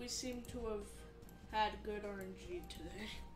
we seem to have had good RNG today.